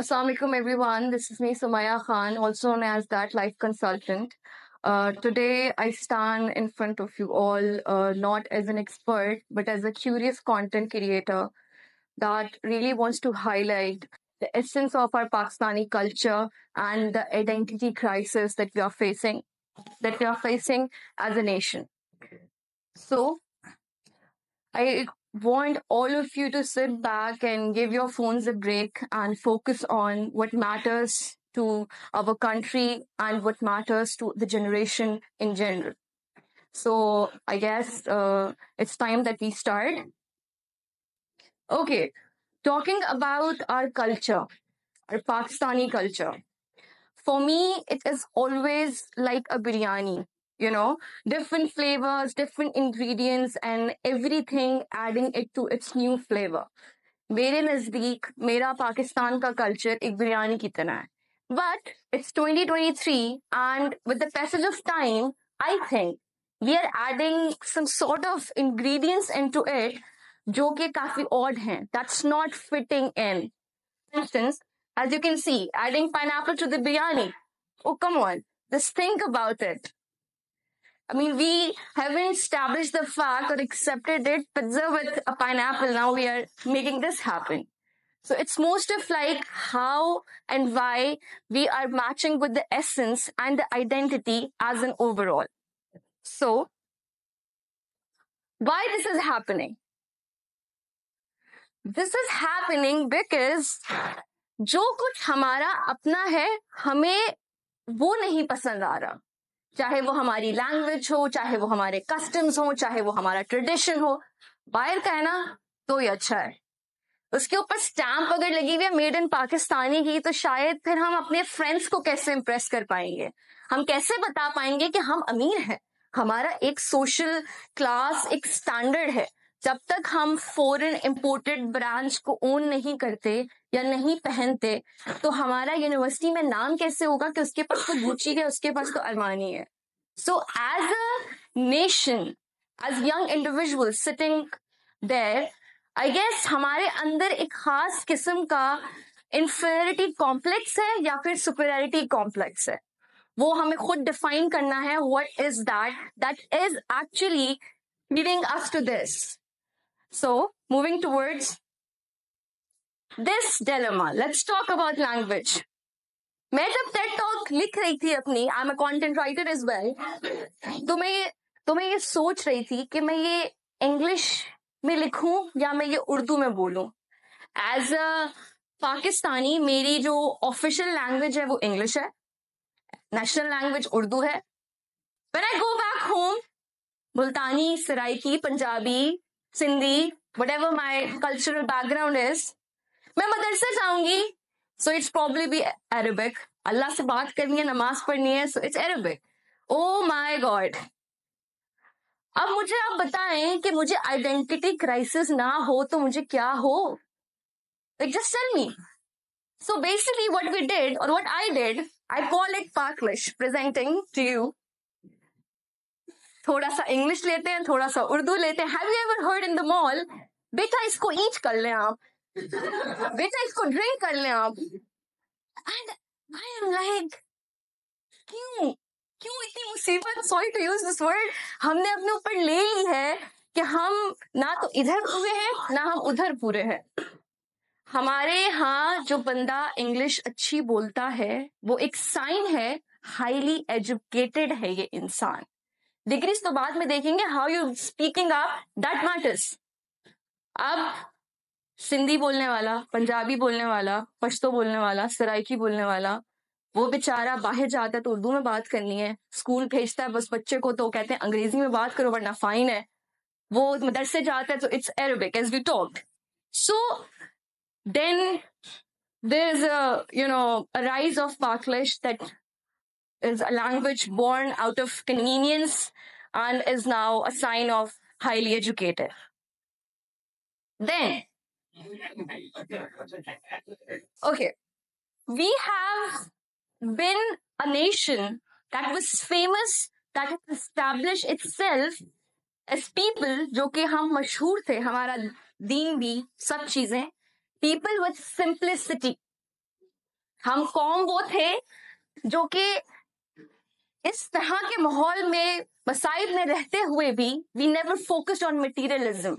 Assalamualaikum everyone. This is me, Sumaya Khan, also known as that life consultant. Uh, today, I stand in front of you all uh, not as an expert, but as a curious content creator that really wants to highlight the essence of our Pakistani culture and the identity crisis that we are facing, that we are facing as a nation. So, I want all of you to sit back and give your phones a break and focus on what matters to our country and what matters to the generation in general. So I guess uh, it's time that we start. Okay, talking about our culture, our Pakistani culture. For me, it is always like a biryani, you know, different flavors, different ingredients, and everything adding it to its new flavor. मेरे नज़दीक मेरा पाकिस्तान का culture एक बिरयानी की तरह है but it's 2023, and with the passage of time, I think we are adding some sort of ingredients into it जो कि काफ़ी odd हैं. That's not fitting in. For instance, as you can see, adding pineapple to the biryani. Oh, come on. Just think about it. I mean, we haven't established the fact or accepted it, pizza with a pineapple. Now we are making this happen. So it's most of like how and why we are matching with the essence and the identity as an overall. So why this is happening? This is happening because जो कुछ हमारा अपना है हमें वो नहीं पसंद आ रहा चाहे वो हमारी लैंग्वेज हो, चाहे वो हमारे कस्टम्स हो, चाहे वो हमारा ट्रेडिशन हो, बाहर का है ना तो ही अच्छा है। उसके ऊपर स्टैंप अगर लगी हुई है मेड इन पाकिस्तानी की तो शायद फिर हम अपने फ्रेंड्स को कैसे इम्प्रेस कर पाएँगे? हम कैसे बता पाएँगे कि हम अमीर हैं? हमारा एक सोशल क्लास एक स्टैंडर्ड है। जब तक हम फॉरेन इंपोर्टेड ब्रांड्स को ओन नहीं करते या नहीं पहनते तो हमारा यूनिवर्सिटी में नाम कैसे होगा कि उसके पास तो गुची है उसके पास तो अरमानी है? So as a nation as young individual sitting there I guess हमारे अंदर एक खास किस्म का इंफेरिटी कॉम्प्लेक्स है या फिर सुपेरिटी कॉम्प्लेक्स है? वो हमें खुद डिफाइन करना है what is that that is actually leading us to this so moving towards this dilemma let's talk about language मैं जब टेट टॉक लिख रही थी अपनी I am a content writer is well तो मैं ये तो मैं ये सोच रही थी कि मैं ये इंग्लिश में लिखूं या मैं ये उर्दू में बोलूँ। एज अ पाकिस्तानी मेरी जो ऑफिशियल लैंग्वेज है वो इंग्लिश है। नेशनल लैंग्वेज उर्दू है। When I go back home, Multani Saraiki Punjabi Sindhi whatever my cultural background is मैं मदरसे जाऊँगी। So it's probably be Arabic Allah से बात करनी है, नमाज़ पढ़नी है so it's Arabic oh my god अब मुझे आप बताएँ कि मुझे आइडेंटिटी क्राइसिस ना हो तो मुझे क्या हो? Like, just tell me. So basically what we did or what i did, i call it parklish, presenting to you. थोड़ा सा इंग्लिश लेते हैं, थोड़ा सा उर्दू लेते हैं। Have you ever heard in the mall बेटा, इसको ईच कर लें आप। बेटा इसको ड्रिंक कर लें आप। एंड आई एम लाइक क्यों? क्यों इतनी मुसीबत? Sorry to use this word हमने अपने ऊपर ले ली है कि हम ना तो इधर पूरे हैं, ना हम उधर पूरे हैं। हमारे यहाँ जो बंदा इंग्लिश अच्छी बोलता है, वो एक साइन है हाईली एजुकेटेड है ये इंसान। डिग्रीज तो बाद में देखेंगे how you speaking up that matters अब सिंधी बोलने वाला पंजाबी बोलने वाला पश्तो बोलने वाला सराइकी बोलने वाला वो बेचारा बाहर जाता है तो उर्दू में बात करनी है स्कूल भेजता है बस बच्चे को तो कहते हैं अंग्रेज़ी में बात करो वरना फाइन है वो मदरसे जाता है तो it's Arabic as we talk so then a you know a rise of Paklish that is a language born out of convenience and is now a sign of highly educated. Then, okay, we have been a nation that was famous, that has established itself as people जो कि हम मशहूर थे हमारा दीन भी सब चीज़ें people with simplicity हम कौम वो थे जो कि इस तरह के माहौल में मसाइब में रहते हुए भी we never focused on materialism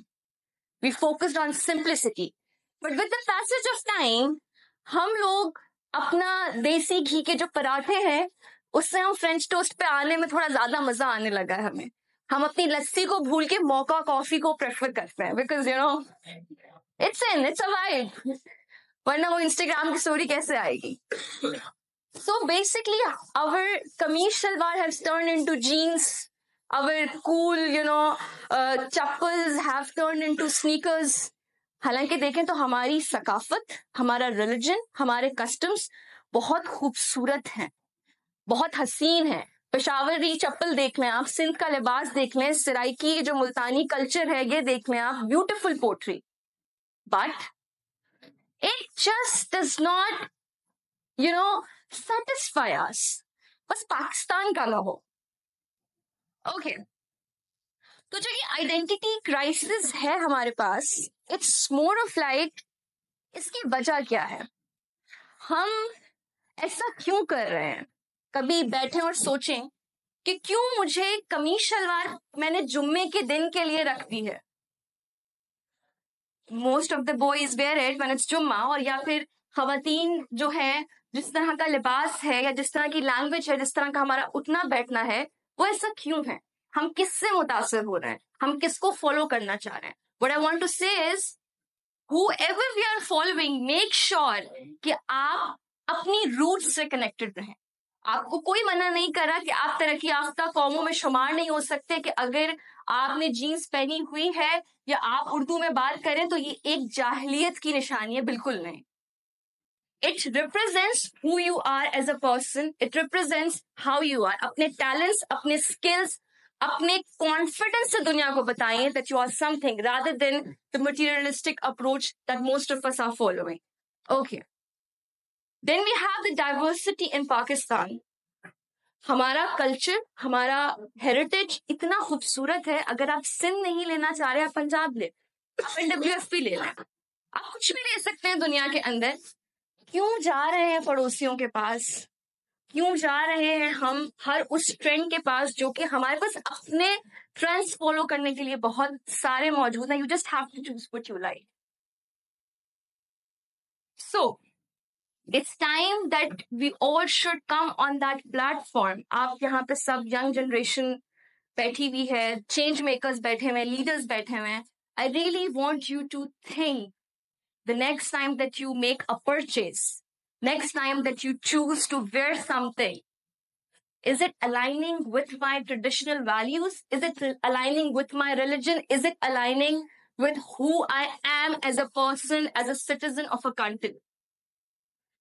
we focused on simplicity but with the passage of time हम लोग अपना देसी घी के जो पराठे हैं, उससे हम फ्रेंच टोस्ट पे आने में थोड़ा ज़्यादा मज़ा आने लगा है हमें। हम अपनी लस्सी को भूल के मौका कॉफ़ी को प्रेफर करते हैं because you know it's in it's a वरना वो इंस्टाग्राम की स्टोरी कैसे आएगी? So basically our kameez salwar have turn into jeans our cool you know uh, chappals have turned into sneakers. हालाँकि देखें तो हमारी सकाफत हमारा रिलीजन हमारे कस्टम्स बहुत खूबसूरत हैं बहुत हसीन है। पेशावरी चप्पल देख लें आप सिंध का लिबास देख लें सराइकी जो मुल्तानी कल्चर है ये देख लें आप beautiful poetry but it just does not you know satisfy बस पाकिस्तान का ना हो। Okay okay. तो जो ये आइडेंटिटी क्राइसिस है हमारे पास। इट्स मोर ऑफ़ लाइक इसकी वजह क्या है? हम ऐसा क्यों कर रहे हैं? कभी बैठे और सोचें कि क्यों मुझे कमी शलवार मैंने जुम्मे के दिन के लिए रख दी है। Most of the boys wear it man it's Jumma और या फिर खातन जो है जिस तरह का लिबास है या जिस तरह की लैंग्वेज है जिस तरह का हमारा उठना बैठना है वो ऐसा क्यों है? हम किससे मुतासर हो रहे हैं? हम किसको फॉलो करना चाह रहे हैं? What I want to say is whoever we are following कि आप अपनी रूट से कनेक्टेड रहें। आपको कोई मना नहीं करा कि आप तरक्की याफ्ता कौमों में शुमार नहीं हो सकते कि अगर आपने जीन्स पहनी हुई है या आप उर्दू में बात करें तो ये एक जाहलीत की निशानी है, बिल्कुल नहीं। It represents who you are as a person it represents how you are अपने टैलेंट्स अपने स्किल्स अपने कॉन्फिडेंस से दुनिया को बताइए that you are something rather than the materialistic approach that most of us are following okay then we have the diversity in Pakistan हमारा culture हमारा heritage इतना खूबसूरत है। अगर आप सिंध नहीं लेना चाह रहे आप पंजाब ले, आप एनडब्ल्यू एफ़ पी ले लें। आप कुछ भी ले सकते हैं दुनिया के अंदर। क्यों जा रहे हैं पड़ोसियों के पास? क्यों जा रहे हैं हम हर उस ट्रेंड के पास जो कि हमारे पास अपने ट्रेंड्स फॉलो करने के लिए बहुत सारे मौजूद हैं? You just have to choose what you like so it's time that we all should come on that platform आप यहाँ पे सब यंग जनरेशन बैठी हुई है चेंज मेकर्स बैठे हुए लीडर्स बैठे हुए हैं. I really want you to think The next time that you make a purchase next time that you choose to wear something, is it aligning with my traditional values? Is it aligning with my religion? Is it aligning with who I am as a person, as a citizen of a country?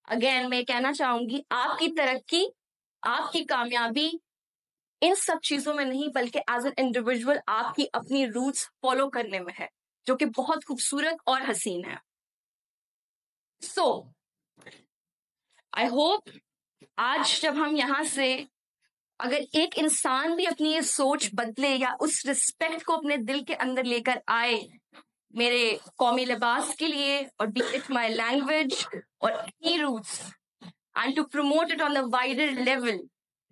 Again मैं कहना चाहूंगी आपकी तरक्की आपकी कामयाबी इन सब चीजों में नहीं बल्कि एज एन इंडिविजुअल आपकी अपनी रूट्स फॉलो करने में है जो कि बहुत खूबसूरत और हसीन है सो आई होप आज जब हम यहाँ से अगर एक इंसान भी अपनी ये सोच बदले या उस रिस्पेक्ट को अपने दिल के अंदर लेकर आए मेरे कौमी लिबास के लिए और बी इट माई लैंग्वेज और any roots and to promote it on the wider level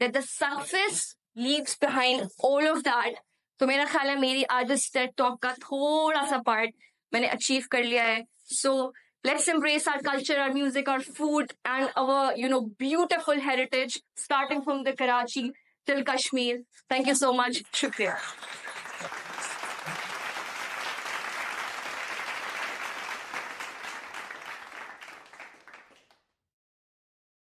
that the success leaves behind all of that तो मेरा ख्याल है मेरी आज स्टेट टॉक का थोड़ा सा पार्ट मैंने अचीव कर लिया है। सो so, Let's embrace our culture, our music, our food, and our, you know, beautiful heritage, starting from the Karachi till Kashmir. Thank you so much. Shukriya.